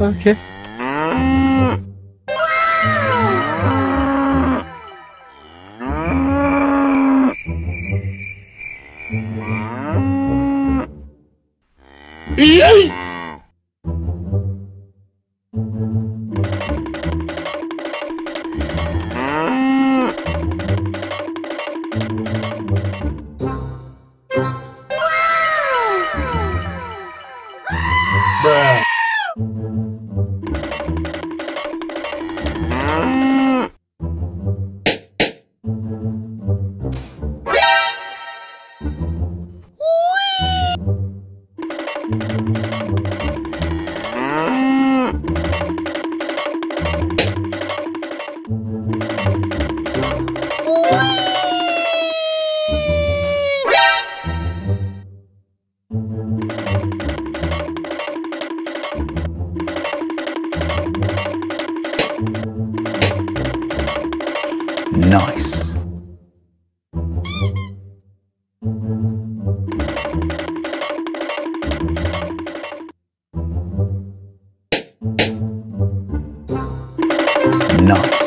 Okay. Nice. Nice.